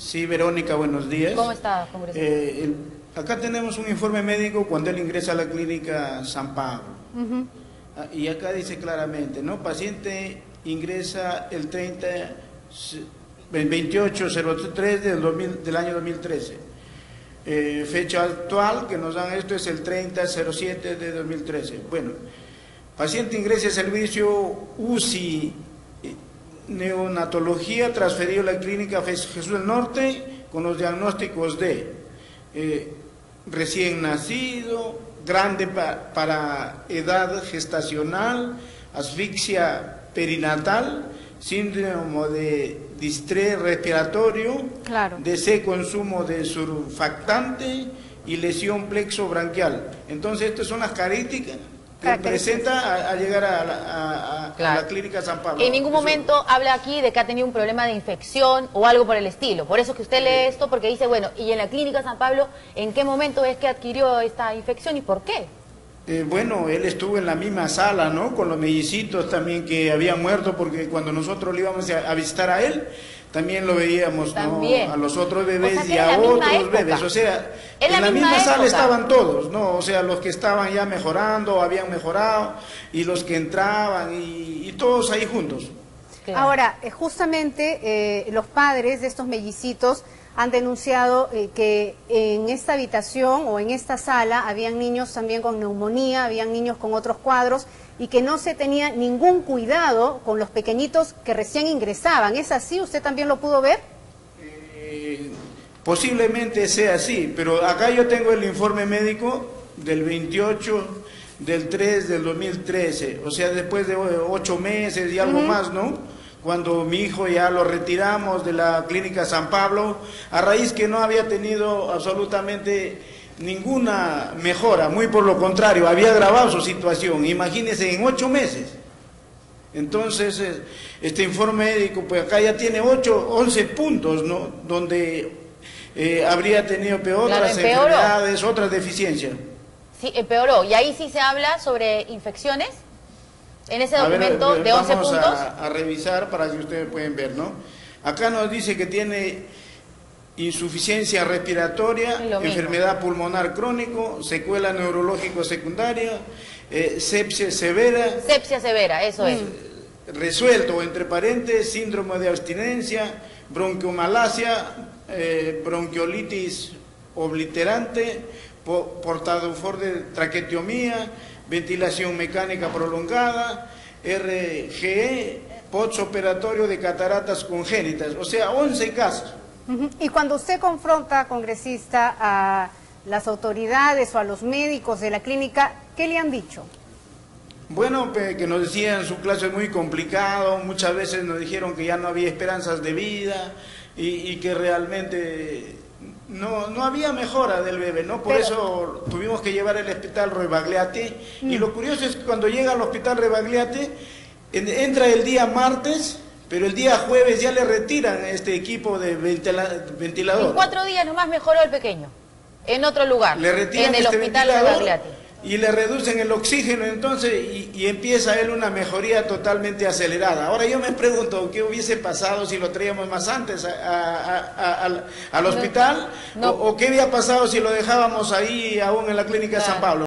Sí, Verónica, buenos días. ¿Cómo está, congresista? Eh, el- acá tenemos un informe médico cuando él ingresa a la clínica San Pablo. Ah, Y acá dice claramente, ¿no? Paciente ingresa el 30, el 2803 del, 2000 del año 2013. Eh, fecha actual que nos dan esto es el 3007 de 2013. Bueno, paciente ingresa a servicio UCI neonatología transferido a la clínica Jesús del Norte con los diagnósticos de eh, recién nacido, grande pa- para edad gestacional, asfixia perinatal, síndrome de distrés respiratorio, Claro. deseo consumo de surfactante y lesión plexo branquial. Entonces, estas son las Características. Presenta a, a llegar a la, a- a- a Claro. la clínica San Pablo. En ningún Eso- momento habla aquí de que ha tenido un problema de infección o algo por el estilo. Por eso que usted lee esto, porque dice, bueno, y en la clínica San Pablo, ¿en qué momento es que adquirió esta infección y por qué? Eh, bueno, él estuvo en la misma sala, ¿no? Con los mellicitos también que habían muerto, porque cuando nosotros le íbamos a, a visitar a él, también lo veíamos, ¿no? También. A los otros bebés O sea, que y a otros época. bebés. O sea, En en la la, misma misma, sala estaban todos, ¿no? O sea, los que estaban ya mejorando, habían mejorado, y los que entraban, y, y todos ahí juntos. Claro. Ahora, eh, justamente eh, los padres de estos mellicitos han denunciado eh, que en esta habitación o en esta sala habían niños también con neumonía, habían niños con otros cuadros y que no se tenía ningún cuidado con los pequeñitos que recién ingresaban. ¿Es así? ¿Usted también lo pudo ver? Eh, posiblemente sea así, pero acá yo tengo el informe médico del 28 del 3 del 2013, o sea, después de ocho meses y algo más, ¿no? Cuando mi hijo ya lo retiramos de la clínica San Pablo, a raíz que no había tenido absolutamente ninguna mejora, muy por lo contrario, había agravado su situación, imagínense, en ocho meses. Entonces, este informe médico, pues acá ya tiene 8, 11 puntos, ¿no? Donde eh, habría tenido peor Claro, otras enfermedades, otras deficiencias. Sí, empeoró. Y ahí sí se habla sobre infecciones. En ese ver, documento eh, de 11 vamos puntos. A, a revisar para que ustedes pueden ver, ¿no? Acá nos dice que tiene insuficiencia respiratoria, enfermedad pulmonar crónico, secuela neurológico secundaria, eh, sepsia severa, Sepsia severa, eso es. resuelto o entre paréntesis, síndrome de abstinencia, bronquiomalacia, eh, bronquiolitis obliterante, po- portador de traqueotomía, ventilación mecánica prolongada, RGE, postoperatorio de cataratas congénitas, o sea, 11 casos. Y cuando usted confronta, congresista, a las autoridades o a los médicos de la clínica, ¿qué le han dicho? Bueno, que nos decían su clase es muy complicado, muchas veces nos dijeron que ya no había esperanzas de vida y, y que realmente no, no había mejora del bebé, ¿no? Por Pero- eso tuvimos que llevar al hospital Rebagliati y lo curioso es que cuando llega al hospital Rebagliati en- entra el día martes, pero el día jueves ya le retiran este equipo de ventila- ventilador. En cuatro días nomás mejoró el pequeño. En otro lugar. le retiran en el este hospital de ventilador Bagliati. Y le reducen el oxígeno entonces y, y empieza él una mejoría totalmente acelerada. Ahora yo me pregunto qué hubiese pasado si lo traíamos más antes a- a- a- al, al hospital no. O, o qué había pasado si lo dejábamos ahí aún en la clínica Claro. San Pablo.